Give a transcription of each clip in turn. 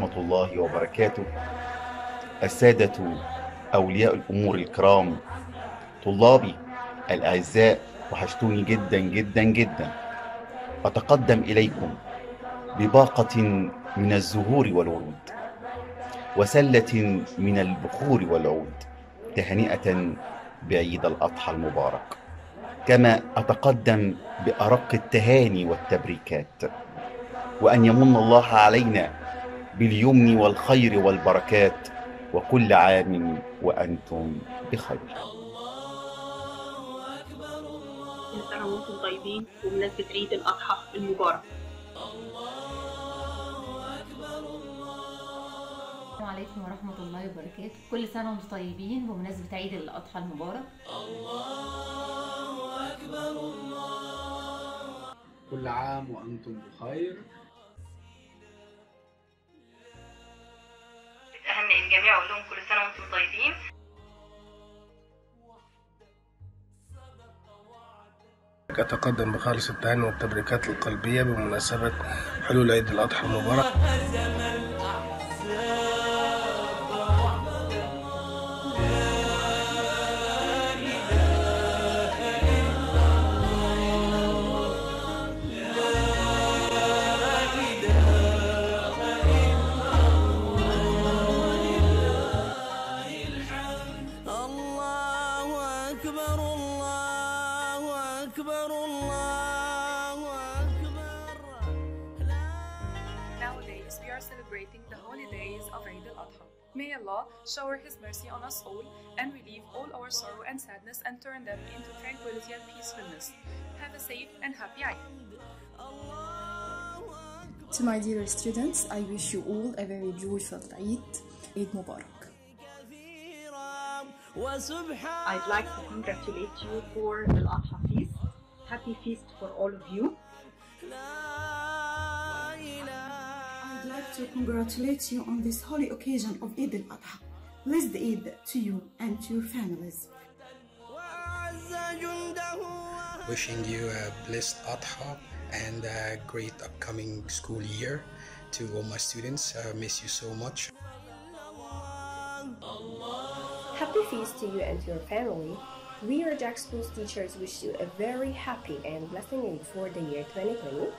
ورحمة الله وبركاته. السادة أولياء الأمور الكرام طلابي الأعزاء وحشتوني جدا جدا جدا. أتقدم إليكم بباقة من الزهور والورود وسلة من البخور والعود تهنئة بعيد الأضحى المبارك. كما أتقدم بأرق التهاني والتبريكات. وأن يمن الله علينا باليمن والخير والبركات وكل عام وأنتم بخير. كل سنة وأنتم طيبين بمناسبة عيد الأضحى المبارك السلام عليكم ورحمة الله وبركاته. كل سنة وأنتم طيبين بمناسبة عيد الأضحى المبارك كل عام وأنتم بخير. الجميع لهم كل سنة وأنتم طيبين. أتقدم بخالص التهاني والتبريكات القلبية بمناسبة حلول عيد الأضحى المبارك. we are celebrating the holy days of Eid al-Adha. May Allah shower His mercy on us all and relieve all our sorrow and sadness and turn them into tranquility and peacefulness. Have a safe and happy Eid. To my dear students, I wish you all a very joyful Eid. Eid Mubarak. I'd like to congratulate you for Al-Adha feast. Happy feast for all of you. to congratulate you on this holy occasion of Eid al-Adha. Blessed Eid to you and to your families. Wishing you a blessed Adha and a great upcoming school year to all my students. I miss you so much. Happy feast to you and to your family. We are Jack School's teachers wish you a very happy and blessing Eid for the year 2020.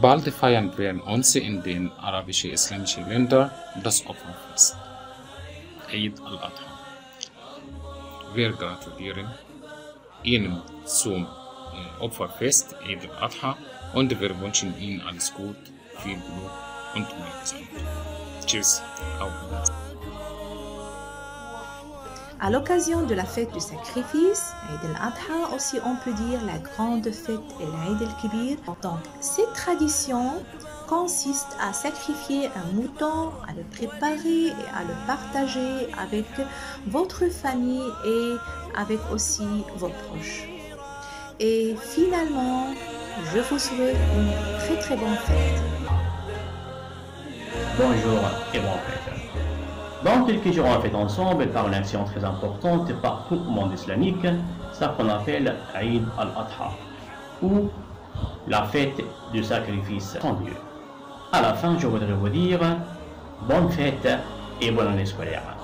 Bald feiern wir uns in den arabisch-islamischen Ländern das Opferfest, Eid al-Adha. Wir gratulieren Ihnen zum Opferfest Eid al-Adha und wir wünschen Ihnen alles viel Glück und mehr Gesundheit. Tschüss, auf. À l'occasion de la fête du sacrifice, Eid al-Adha, aussi on peut dire la grande fête et l'Eid al-Kibir. Donc, cette tradition consiste à sacrifier un mouton, à le préparer et à le partager avec votre famille et avec aussi vos proches. Et finalement, je vous souhaite une très très bonne fête. Bonjour et bon fête. Dans quelques jours en fête ensemble par une action très importante par tout le monde islamique, ça qu'on appelle Eid al-Adha, ou la fête du sacrifice sans Dieu. À la fin, je voudrais vous dire bonne fête et bonne année scolaire.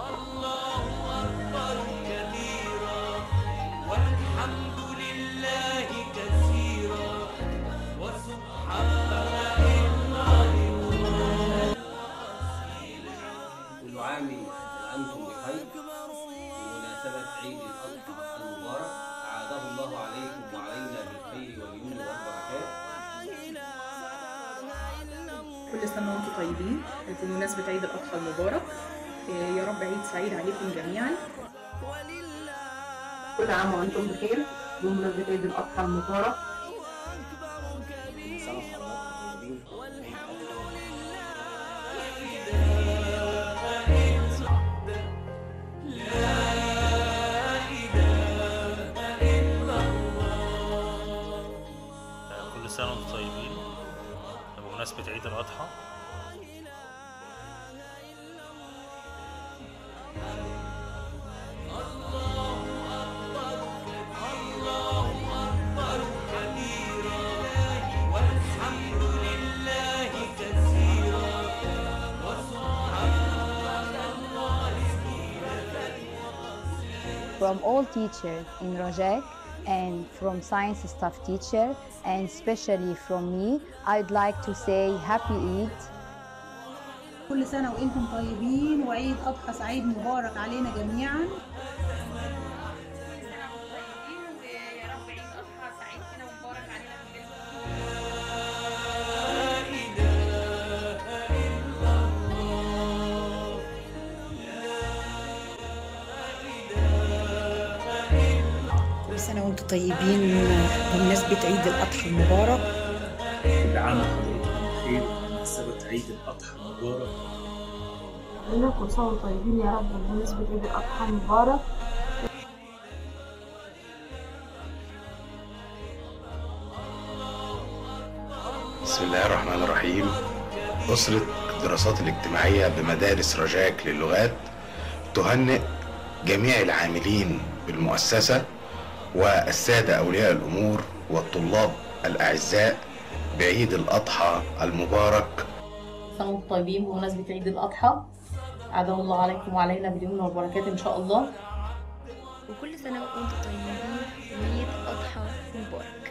سنة وأنتم طيبين بمناسبة عيد الأضحى المبارك إيه، يا رب عيد سعيد عليكم جميعا. كل عام وأنتم بخير. بمناسبة عيد الأضحى المبارك. from all teachers in Rojak and from science staff teacher and especially from me, I'd like to say happy Eid. كل سنة وانتم طيبين وعيد أضحى سعيد مبارك علينا جميعا سنة وأنتم طيبين بمناسبة عيد الأضحى المبارك. كل عام وحضراتكم بخير بمناسبة عيد الأضحى المبارك. كل سنة وأنتم طيبين يا رب بمناسبة عيد الأضحى المبارك. بسم الله الرحمن الرحيم. أسرة الدراسات الاجتماعية بمدارس رجاك للغات تهنئ جميع العاملين بالمؤسسة والسادة أولياء الأمور والطلاب الأعزاء بعيد الأضحى المبارك. سنة وأنتم طيبين بمناسبة عيد الأضحى. أعاده الله عليكم وعلينا باليمن والبركات إن شاء الله. وكل سنة وأنتم طيبين. وعيد أضحى مبارك.